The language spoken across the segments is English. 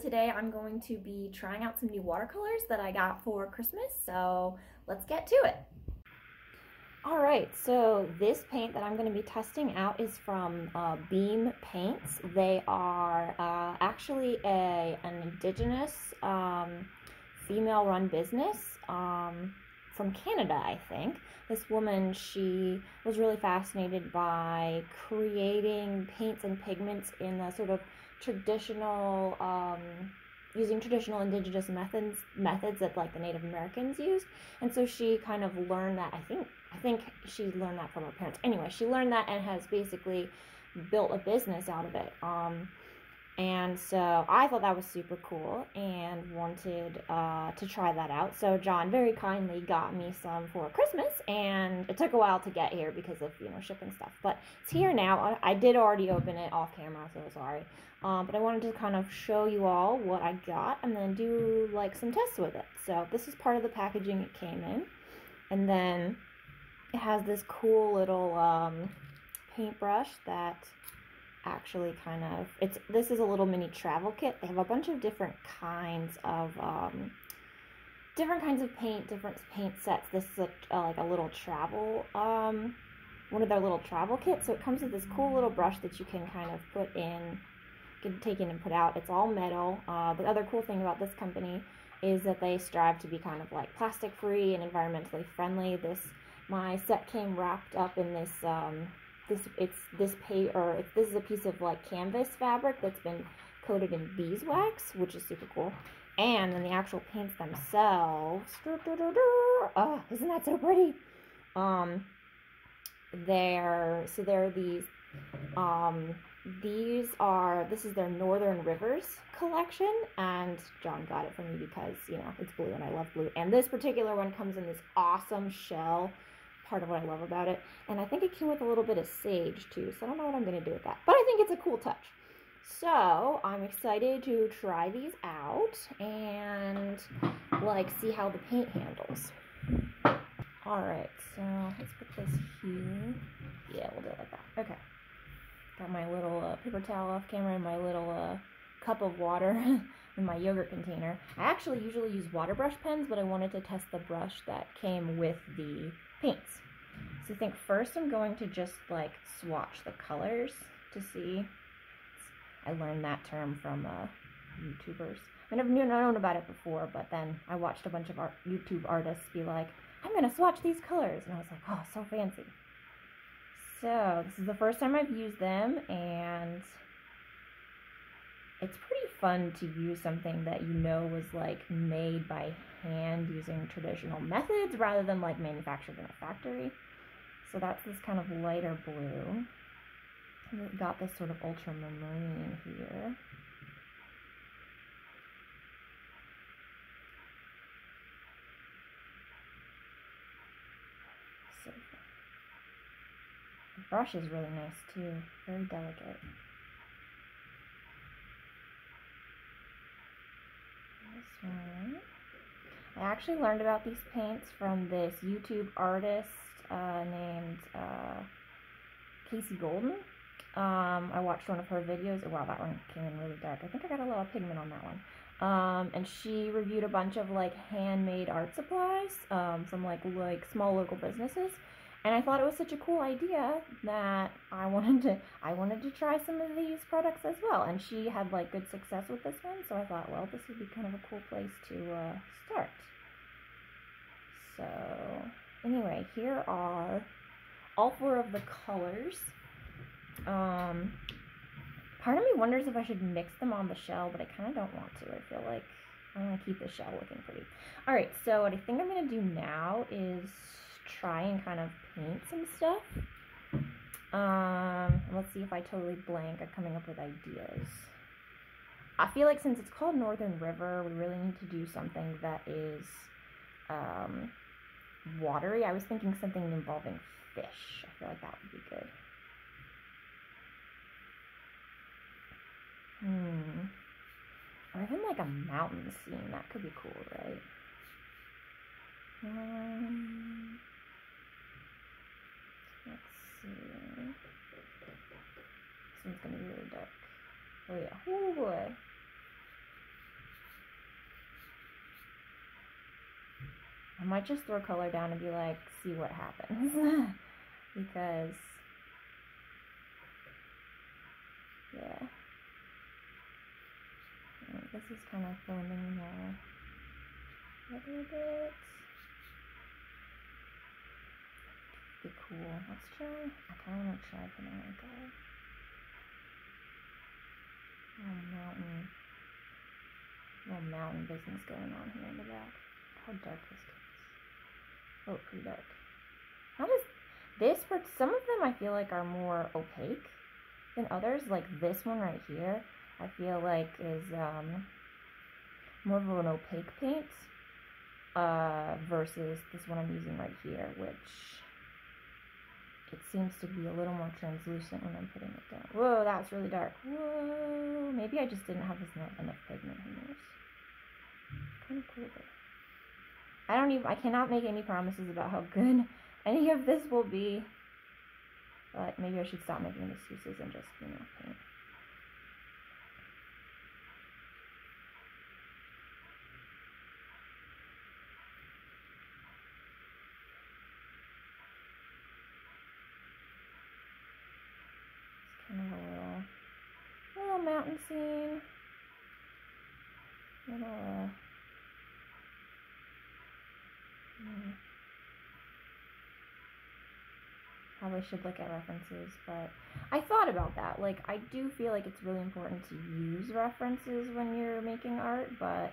Today I'm going to be trying out some new watercolors that I got for Christmas, so let's get to it. Alright, so this paint that I'm going to be testing out is from uh, Beam Paints. They are uh, actually a, an indigenous um, female-run business um, from Canada, I think. This woman, she was really fascinated by creating paints and pigments in a sort of traditional um, using traditional indigenous methods methods that like the Native Americans used. And so she kind of learned that I think I think she learned that from her parents. Anyway, she learned that and has basically built a business out of it. Um, and so I thought that was super cool and wanted uh, to try that out. So John very kindly got me some for Christmas, and it took a while to get here because of you know shipping stuff. But it's here now. I did already open it off camera, so sorry. Um, but I wanted to kind of show you all what I got and then do like some tests with it. So this is part of the packaging it came in, and then it has this cool little um, paintbrush that actually kind of it's this is a little mini travel kit. They have a bunch of different kinds of um, different kinds of paint different paint sets. This is a, like a little travel um, one of their little travel kits. So it comes with this cool little brush that you can kind of put in can take in and put out. It's all metal. Uh, the other cool thing about this company is that they strive to be kind of like plastic free and environmentally friendly. This my set came wrapped up in this um, this it's this pay or this is a piece of like canvas fabric that's been coated in beeswax, which is super cool. And then the actual paints themselves, oh, isn't that so pretty? Um, they're so they're these um these are this is their northern rivers collection and john got it for me because you know it's blue and i love blue and this particular one comes in this awesome shell part of what I love about it. And I think it came with a little bit of sage too, so I don't know what I'm going to do with that. But I think it's a cool touch. So I'm excited to try these out and like see how the paint handles. Alright, so let's put this here. Yeah, we'll do it like that. Okay. Got my little uh, paper towel off camera and my little uh, cup of water in my yogurt container. I actually usually use water brush pens, but I wanted to test the brush that came with the think first I'm going to just like swatch the colors to see. I learned that term from uh, YouTubers. I never knew known about it before, but then I watched a bunch of art, YouTube artists be like, I'm to swatch these colors. And I was like, oh, so fancy. So this is the first time I've used them, and it's pretty fun to use something that you know was like made by hand using traditional methods rather than like manufactured in a factory. So that's this kind of lighter blue. We've got this sort of ultramarine here. So the brush is really nice too, very delicate. This one. I actually learned about these paints from this YouTube artist uh, named uh, Kasey Golden. Um, I watched one of her videos. Oh, Wow, that one came in really dark. I think I got a of pigment on that one. Um, and she reviewed a bunch of like handmade art supplies um, from like like small local businesses. And I thought it was such a cool idea that I wanted to I wanted to try some of these products as well. And she had like good success with this one, so I thought, well, this would be kind of a cool place to uh, start. So anyway, here are all four of the colors. Um, part of me wonders if I should mix them on the shell, but I kind of don't want to. I feel like I want to keep the shell looking pretty. All right, so what I think I'm going to do now is try and kind of paint some stuff. Um, let's see if I totally blank at coming up with ideas. I feel like since it's called Northern River, we really need to do something that is um, watery. I was thinking something involving fish. I feel like that would be good. Hmm. Or even like a mountain scene. That could be cool, right? Um, let's see. This one's gonna be really dark. Oh yeah. Oh boy. I might just throw color down and be like, see what happens. because, yeah. This is kind of blending more a little bit. Be cool. Let's try, I kind of want to try banana color. Oh, mountain. Little mountain business going on here in the back. How dark this. Oh, pretty dark. How does this, for some of them I feel like are more opaque than others. Like this one right here, I feel like is um, more of an opaque paint uh, versus this one I'm using right here, which it seems to be a little more translucent when I'm putting it down. Whoa, that's really dark. Whoa, maybe I just didn't have enough pigment. Who knows? Kind of cool though. I don't even, I cannot make any promises about how good any of this will be. But maybe I should stop making excuses and just, you know, paint. It's kind of a little, little mountain scene. Little, uh, Hmm. Probably should look at references, but I thought about that. Like, I do feel like it's really important to use references when you're making art, but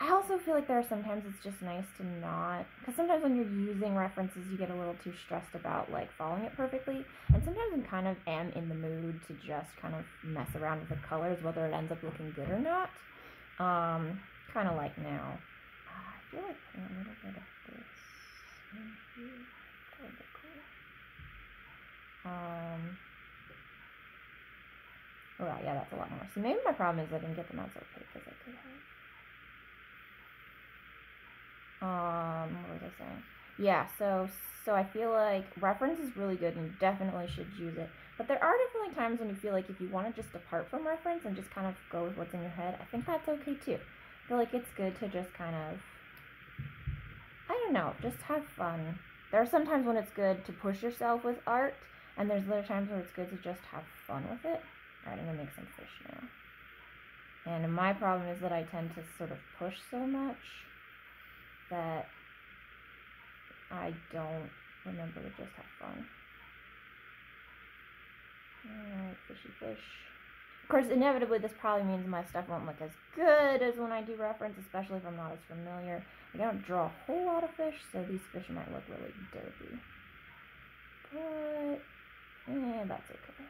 I also feel like there are sometimes it's just nice to not, because sometimes when you're using references, you get a little too stressed about like following it perfectly, and sometimes I'm kind of am in the mood to just kind of mess around with the colors, whether it ends up looking good or not. Um, kind of like now I feel like putting a little bit of this in here. That would be cool. Um, oh yeah, that's a lot more. So maybe my problem is I didn't get them out so quick as I could have. Um, what was I saying? Yeah, so so I feel like reference is really good and you definitely should use it. But there are definitely times when you feel like if you want to just depart from reference and just kind of go with what's in your head, I think that's okay too. I feel like it's good to just kind of I don't know, just have fun. There are some times when it's good to push yourself with art, and there's other times where it's good to just have fun with it. Alright, I'm gonna make some fish now. And my problem is that I tend to sort of push so much that I don't remember to just have fun. Alright, fishy fish. Of course, inevitably, this probably means my stuff won't look as good as when I do reference, especially if I'm not as familiar. I don't draw a whole lot of fish, so these fish might look really dirty. But, eh, that's okay.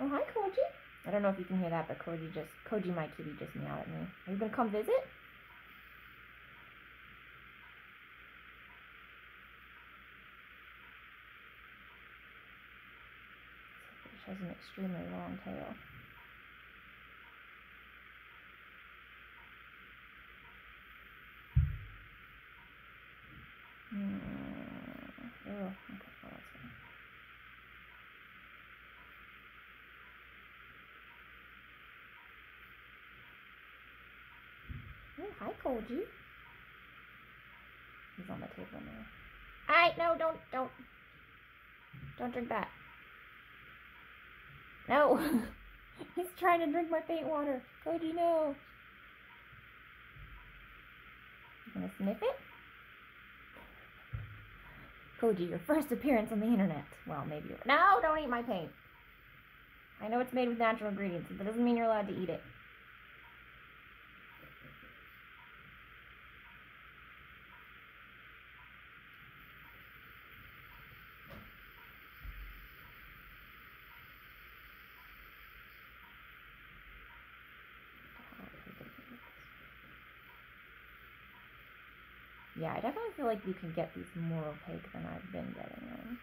Oh, hi, Koji. I don't know if you can hear that, but Koji just, Koji, my kitty, just meowed at me. Are you going to come visit? She has an extremely long tail. Hmm. Oh, okay. Well, that's fine. Hi, Koji. He's on the table now. I no, don't, don't, don't drink that. No! He's trying to drink my paint water. Koji, no! You gonna sniff it? Koji, your first appearance on the internet. Well, maybe you're... No, don't eat my paint. I know it's made with natural ingredients, but that doesn't mean you're allowed to eat it. Yeah, I definitely feel like you can get these more opaque than I've been getting them.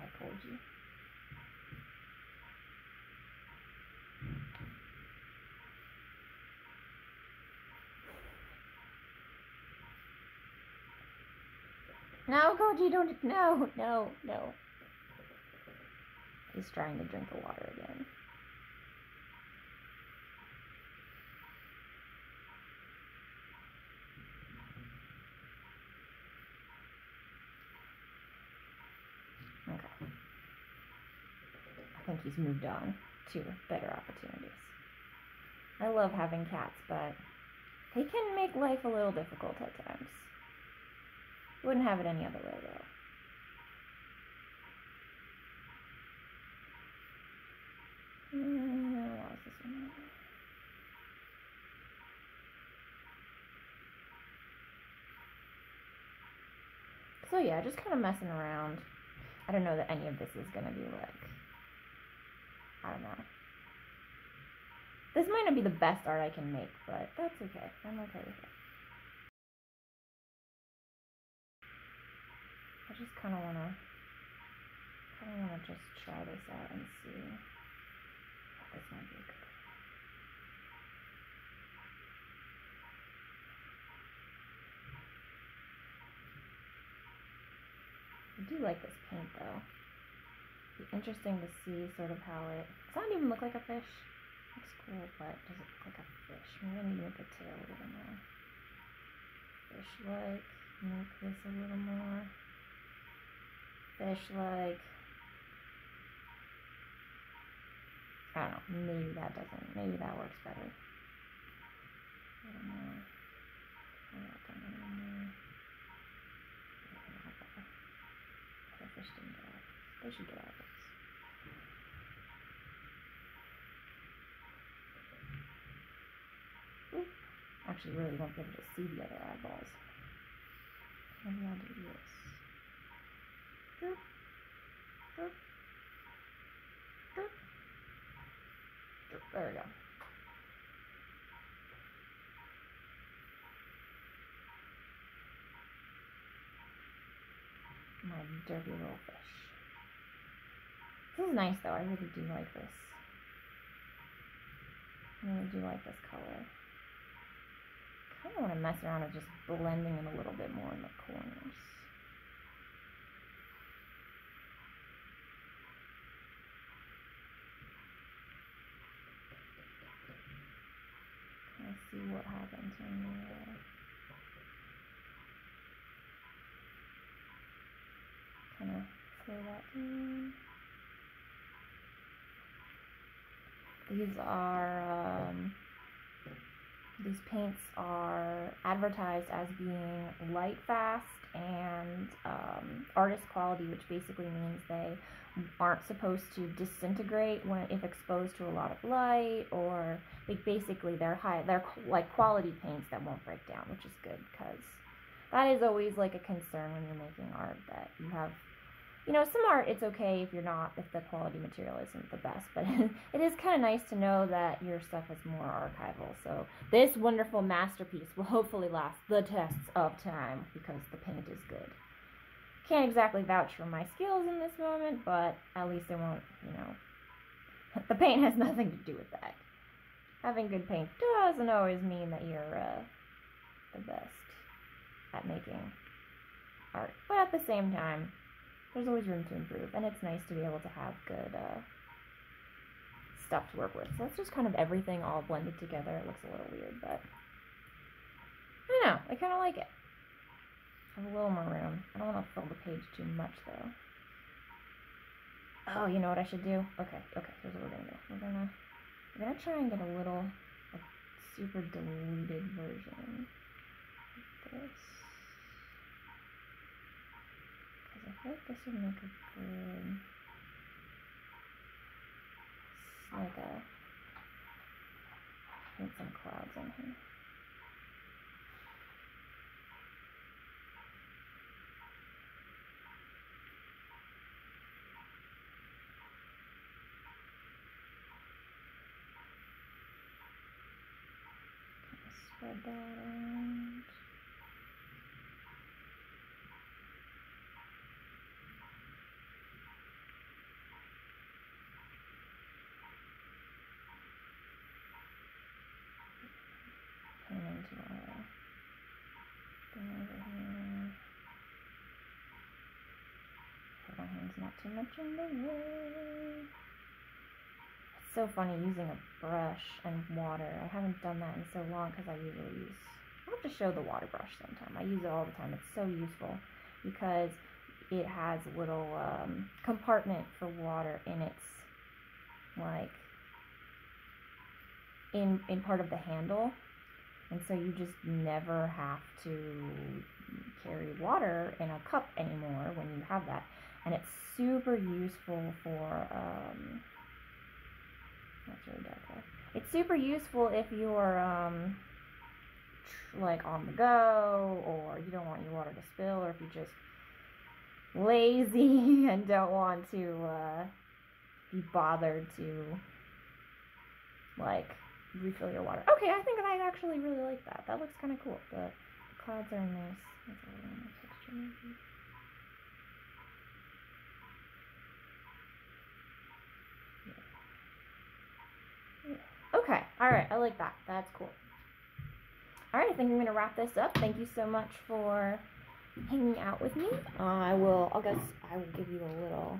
I told you. No, Koji, don't, no, no, no. Is trying to drink the water again. Okay. I think he's moved on to better opportunities. I love having cats, but they can make life a little difficult at times. Wouldn't have it any other way, though. Uh, so yeah, just kind of messing around. I don't know that any of this is gonna be like, I don't know. This might not be the best art I can make, but that's okay. I'm okay with it. I just kind of want to, kind of want to just try this out and see. This might be good. I do like this paint though. Be interesting to see sort of how it. Does that even look like a fish? Looks cool, but does it look like a fish? Maybe I need to make the tail a little more fish-like. Make this a little more fish-like. I don't know. Maybe that doesn't. Maybe that works better. A little more. A little more. The fish didn't get out. They should get out of this. Actually, really won't be able to see the other eyeballs. Maybe I'll do this. There we go. My dirty little fish. This is nice though, I really do like this. I really do like this color kind of want to mess around with just blending it a little bit more in the corners. Of see what happens when you uh, kind of slow that down. These are um, these paints are advertised as being light fast and um, artist quality, which basically means they aren't supposed to disintegrate when if exposed to a lot of light, or like basically they're high, they're like quality paints that won't break down, which is good because that is always like a concern when you're making art that you have you know, some art, it's okay if you're not, if the quality material isn't the best, but it is kind of nice to know that your stuff is more archival. So this wonderful masterpiece will hopefully last the tests of time because the paint is good. Can't exactly vouch for my skills in this moment, but at least it won't, you know, the paint has nothing to do with that. Having good paint doesn't always mean that you're uh, the best at making art. But at the same time, there's always room to improve, and it's nice to be able to have good uh, stuff to work with. So that's just kind of everything all blended together. It looks a little weird, but I don't know. I kind of like it. I have a little more room. I don't want to fill the page too much, though. Oh, you know what I should do? Okay, okay. Here's what we're gonna do. We're gonna we're gonna try and get a little a super diluted version of this. Like this would make a good, like a, need some clouds in here. Spread that Bring over here. Put my hands not too much in the way. It's so funny using a brush and water. I haven't done that in so long because I usually use... I'll have to show the water brush sometime. I use it all the time. It's so useful because it has a little um, compartment for water in its like in in part of the handle and so you just never have to carry water in a cup anymore when you have that and it's super useful for um that's really dark there. it's super useful if you're um like on the go or you don't want your water to spill or if you're just lazy and don't want to uh, be bothered to like refill your water. Okay, I think I actually really like that. That looks kind of cool. The, clouds are nice. Okay, alright, I like that. That's cool. Alright, I think I'm to wrap this up. Thank you so much for hanging out with me. Uh, I will, I guess I will give you a little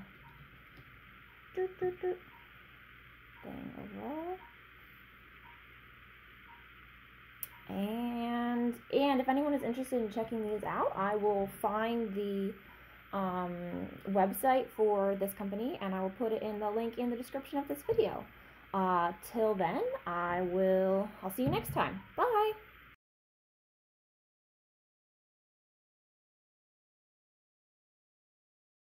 doot, doot, doot thing overall. And, and if anyone is interested in checking these out, I will find the um, website for this company and I will put it in the link in the description of this video. Uh, till then, I will, I'll see you next time. Bye!